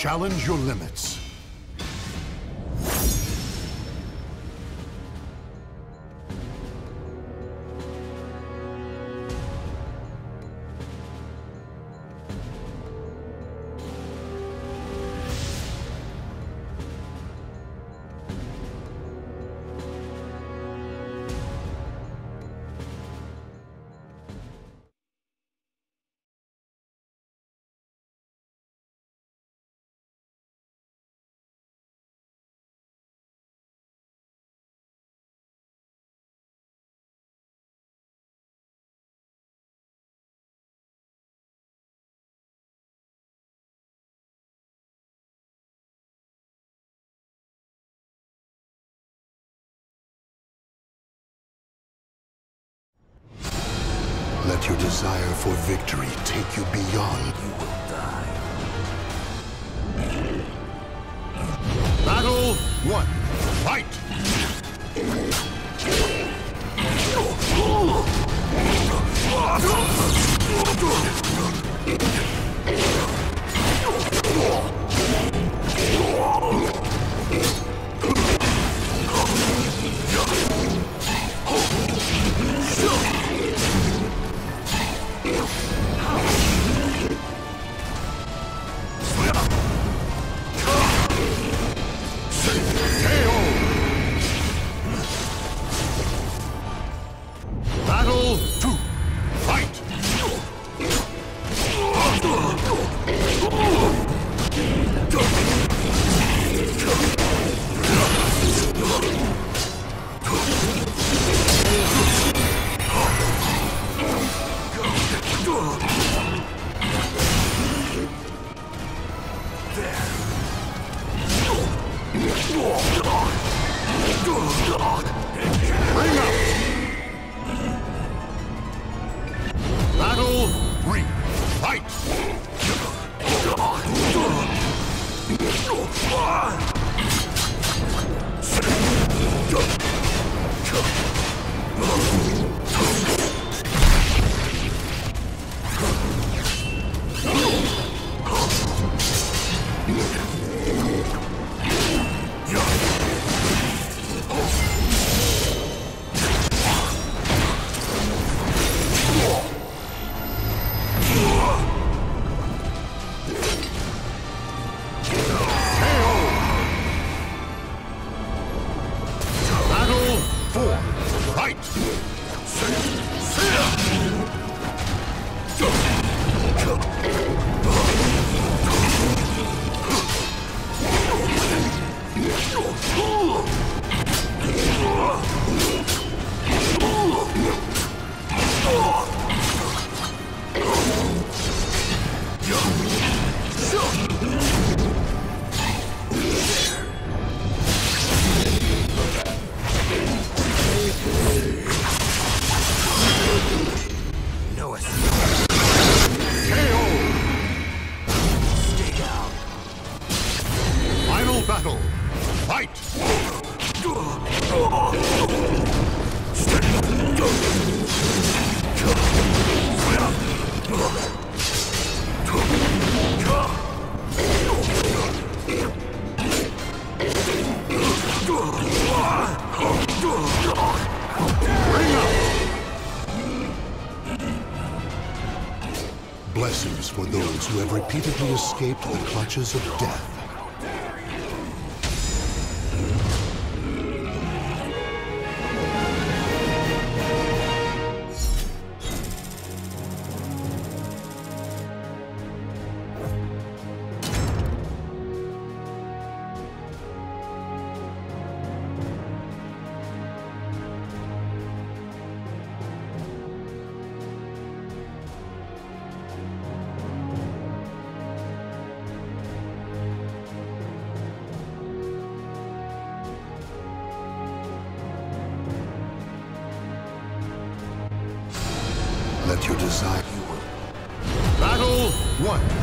Challenge your limits. Let your desire for victory take you beyond. You will die. Battle one. Fight! 破之大以正之 who have repeatedly escaped the clutches of death. Desire. You will. Battle one.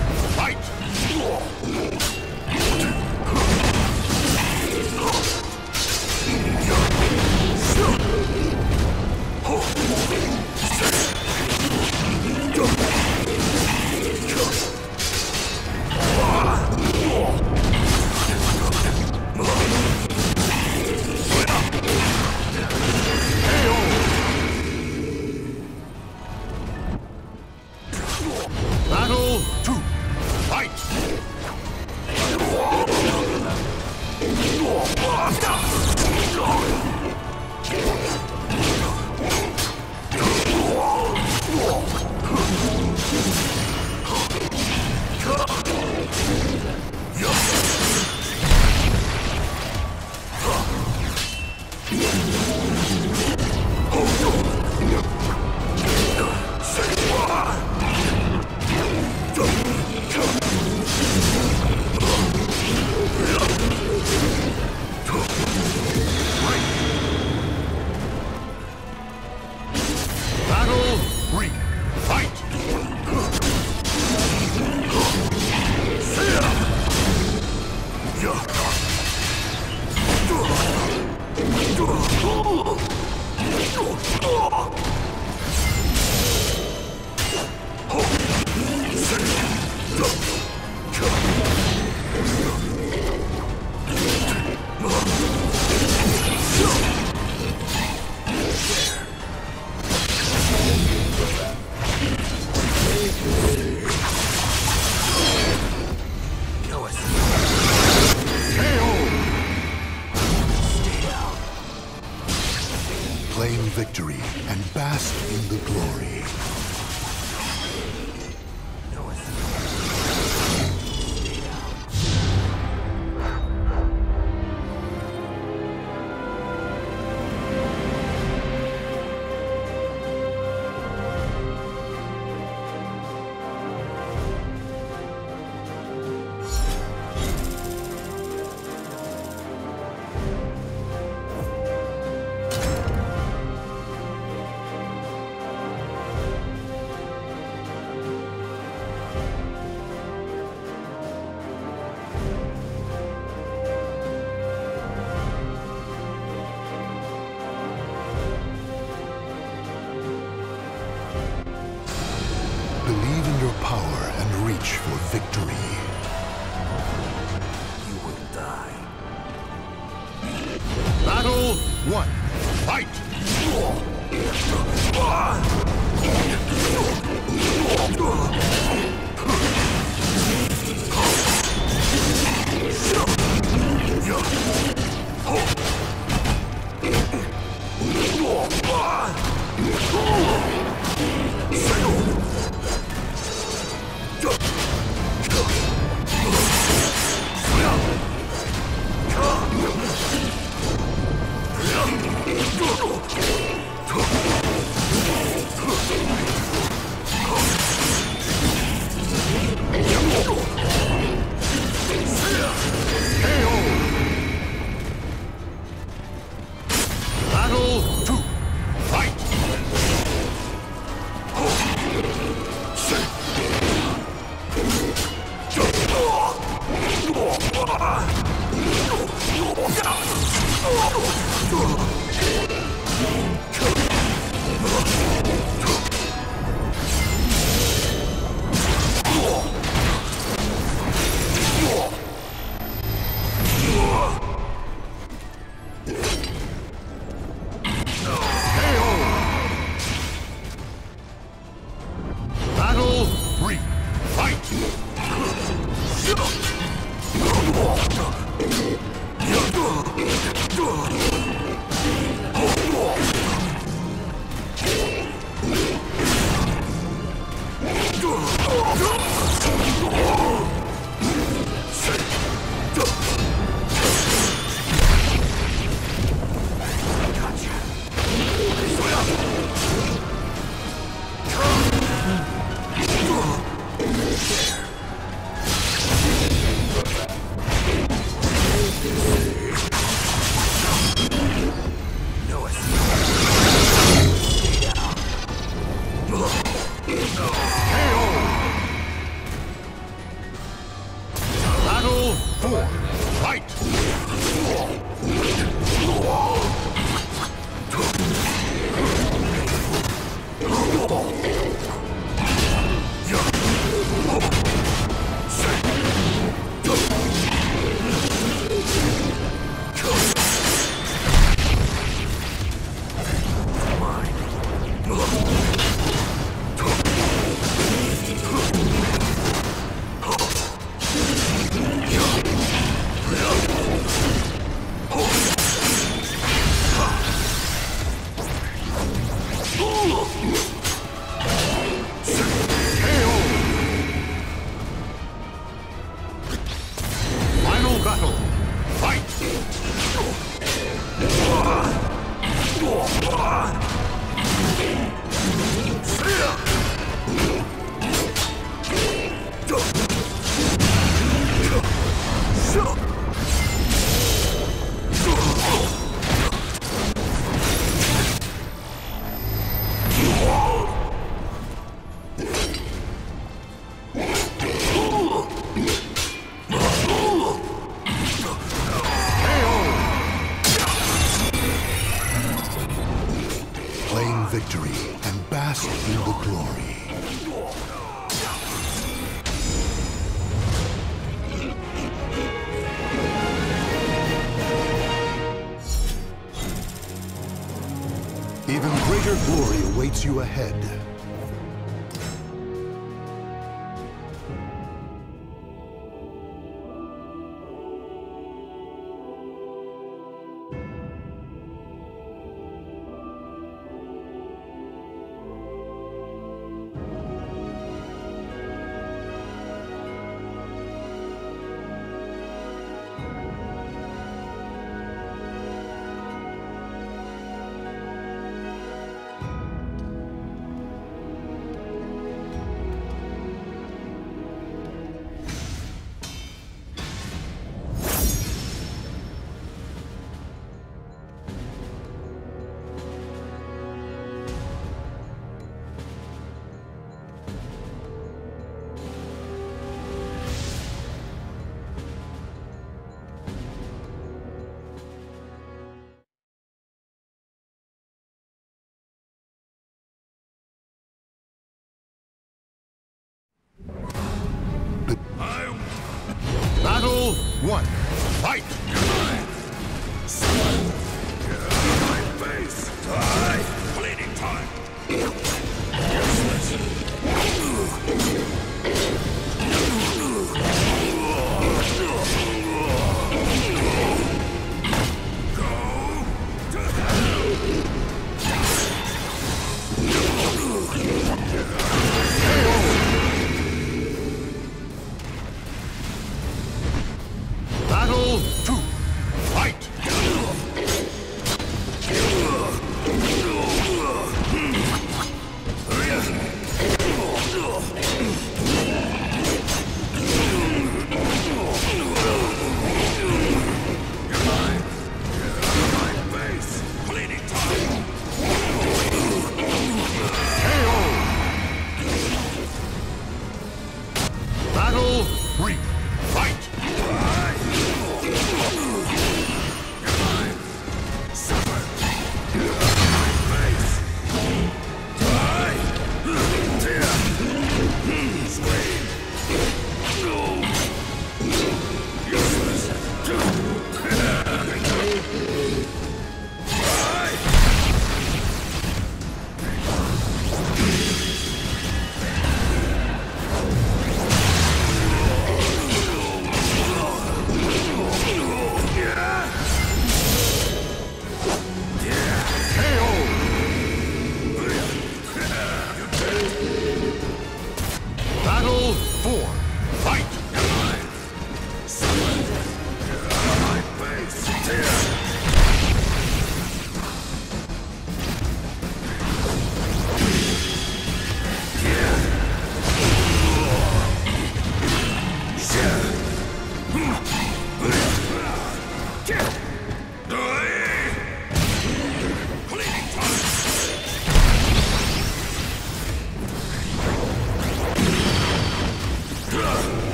You ahead.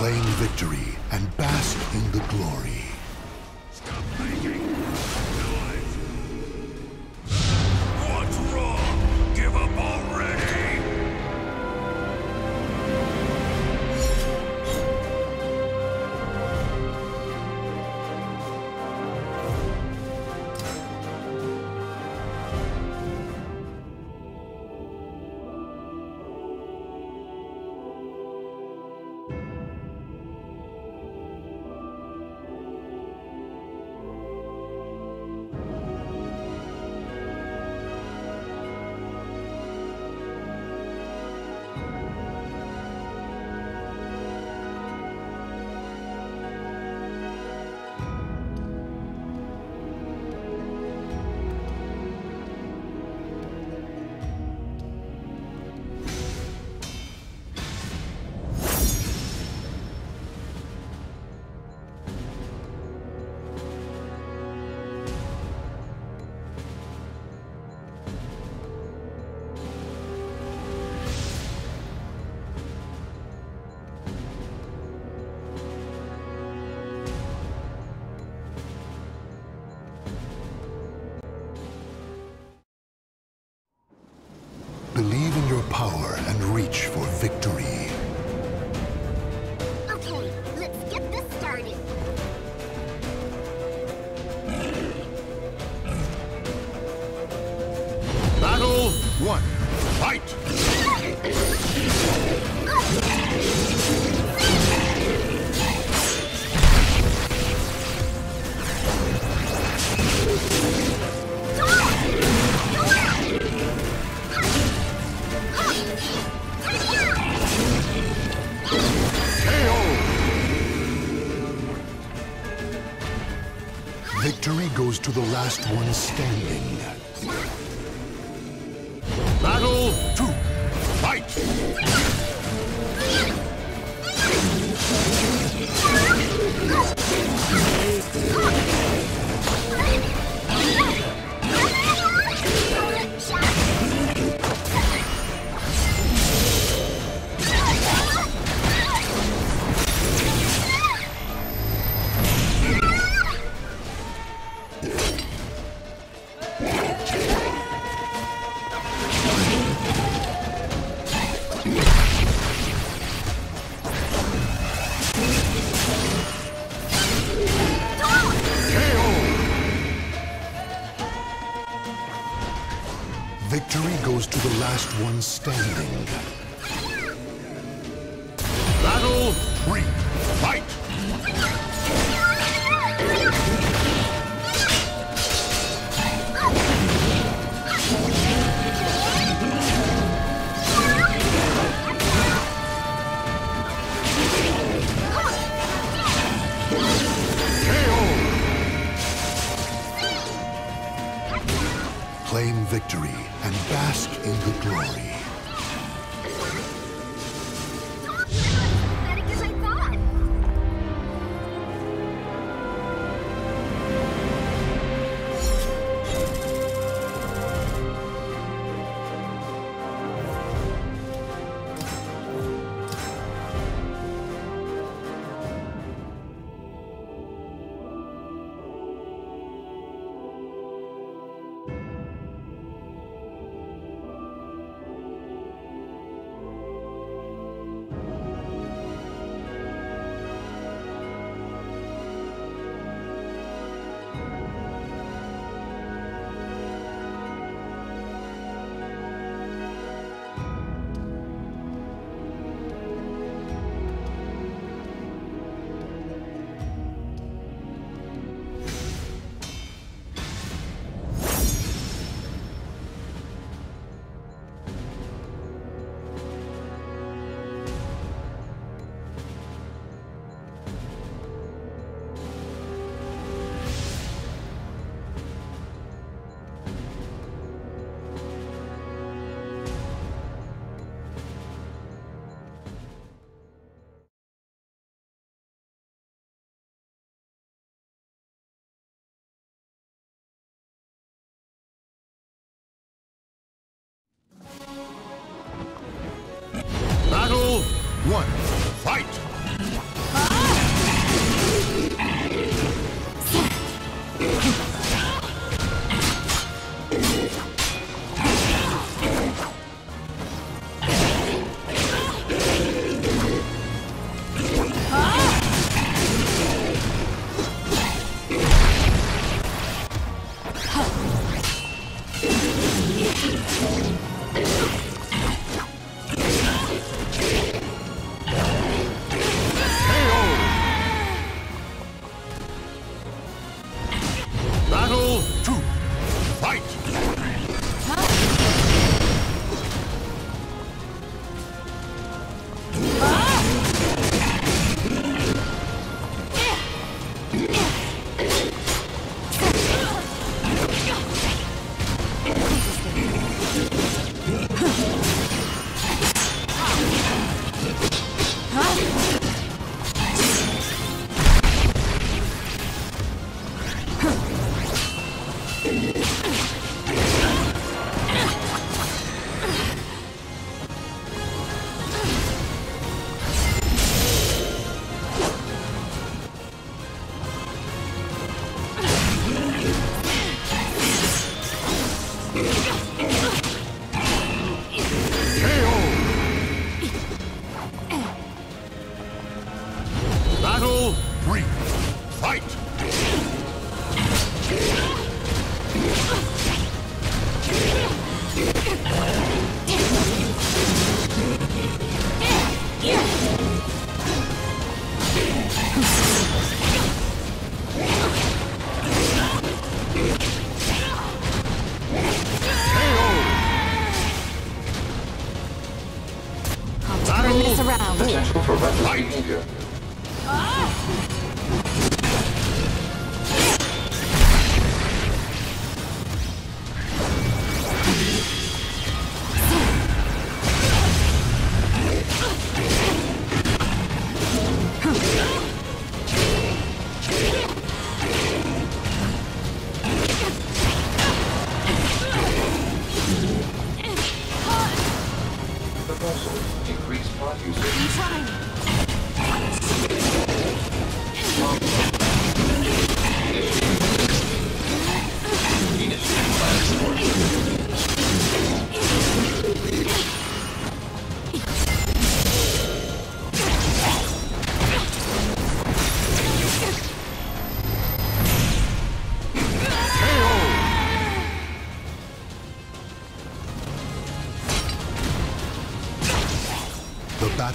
proclaim victory and bask in the glory. One standing.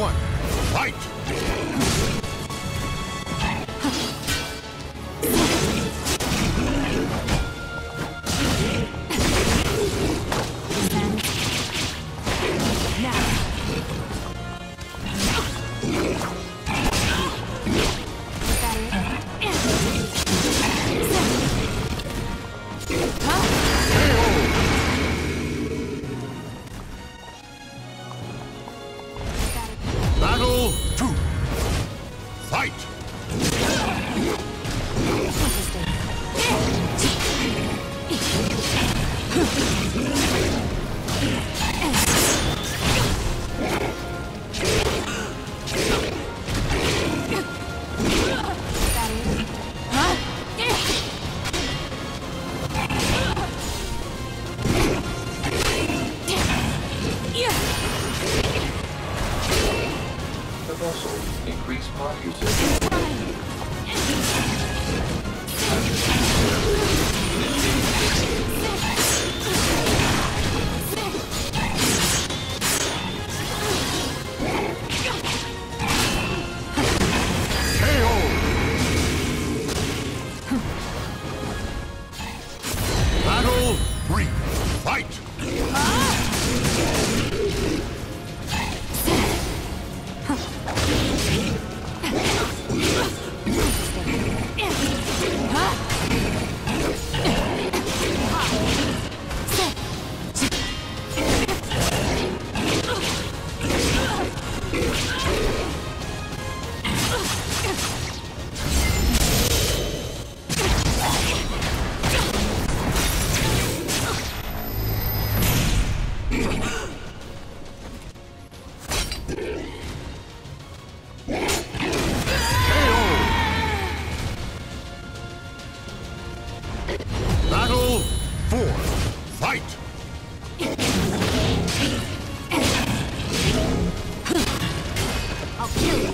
one, fight! kill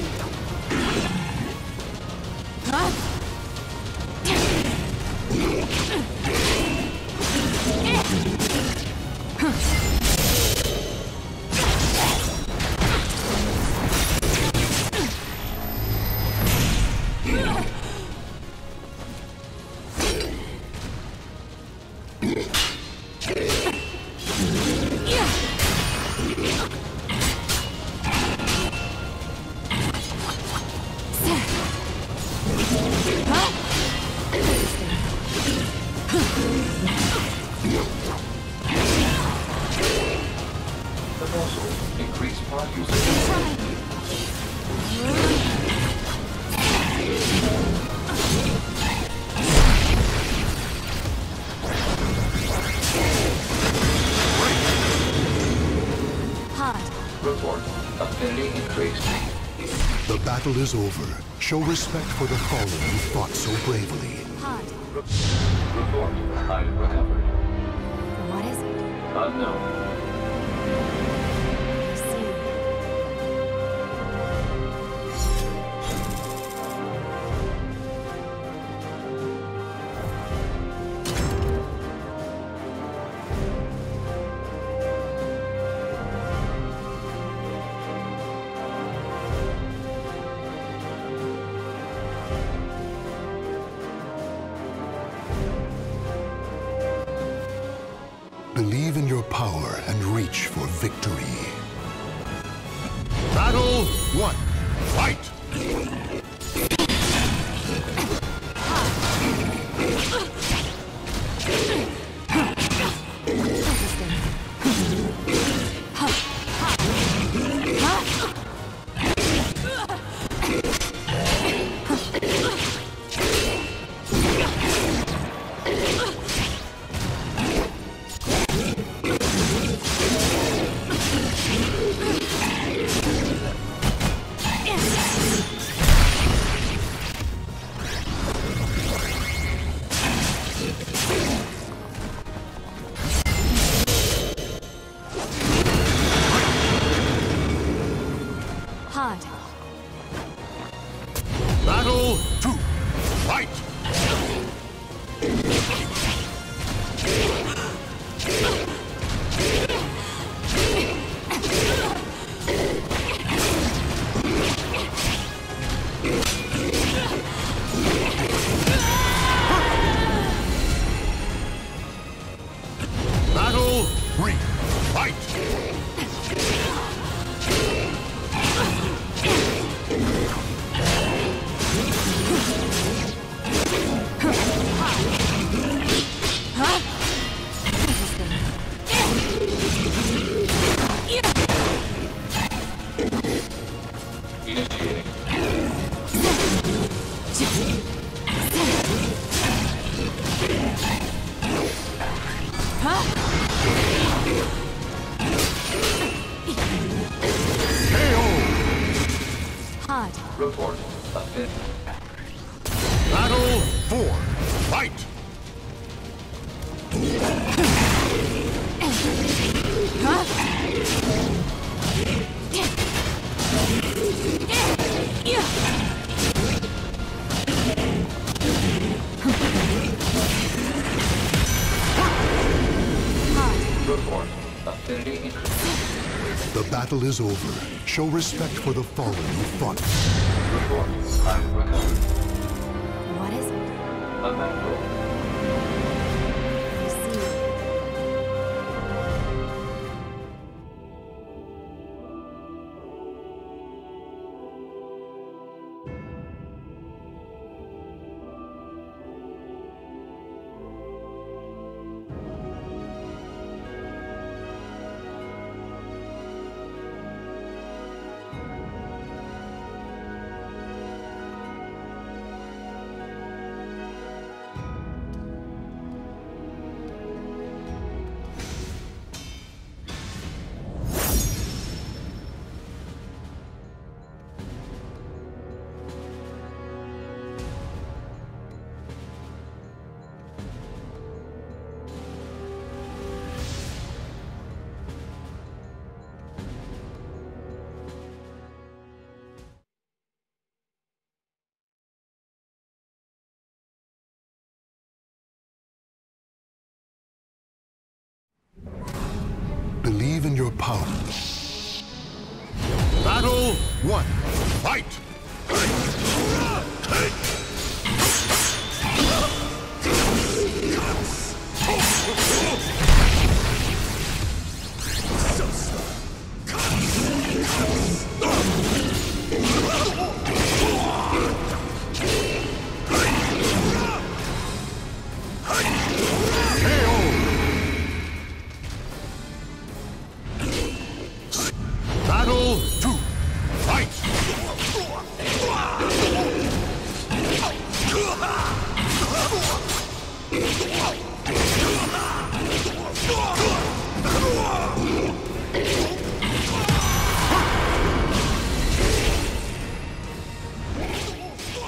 battle is over, show respect for the fallen who fought so bravely. Pod. Report. I recovered. What is it? Unknown. Victory. Battle is over. Show respect for the fallen who fought. Report. Item recovered. What is it? Your power. Battle one. Fight!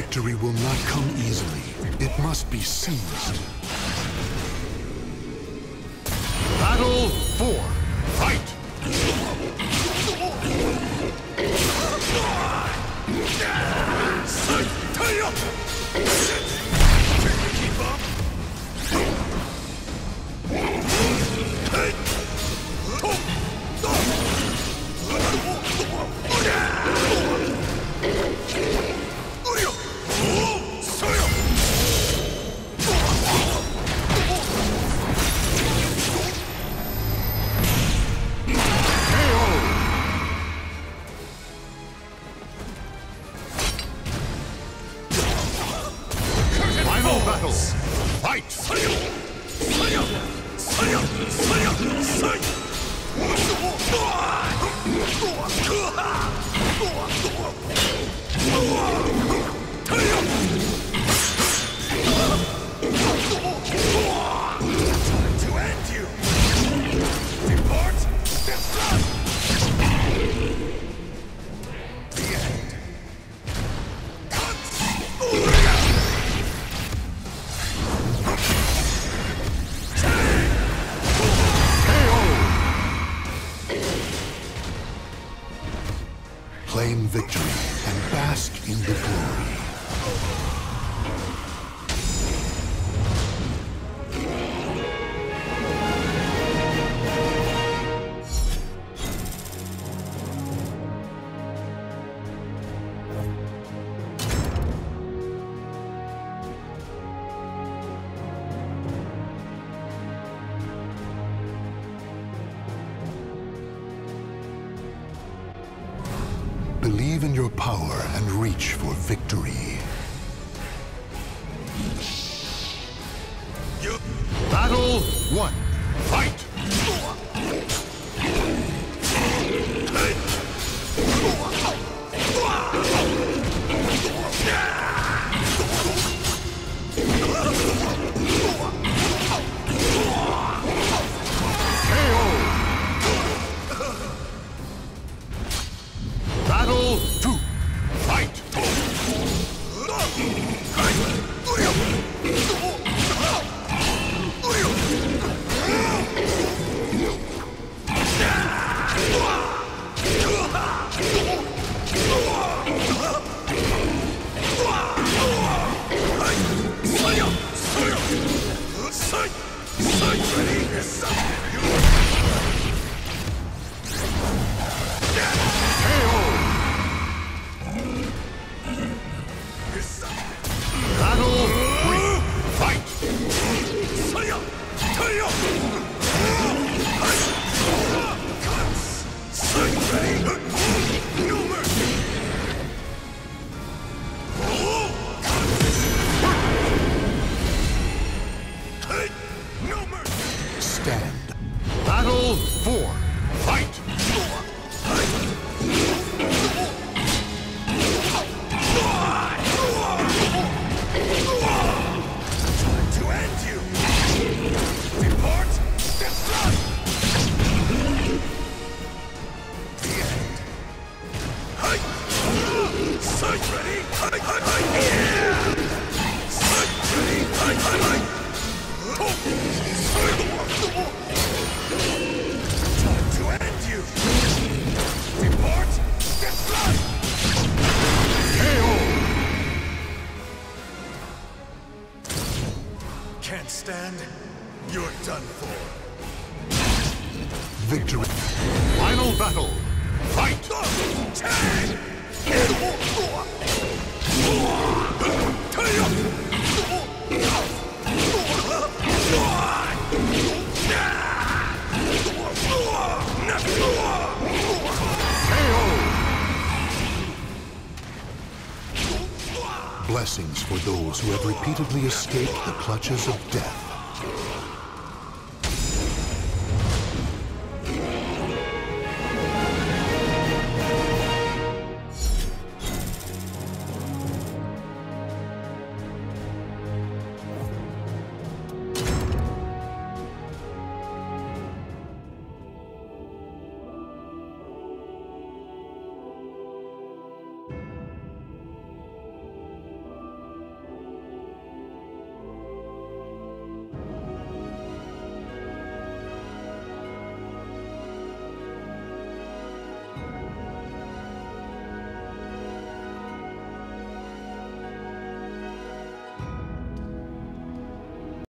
victory will not come easily. It must be seized. Battle power and reach for victory. Battle 1. Victory. Final battle. Fight! Blessings for those who have repeatedly escaped the clutches of death.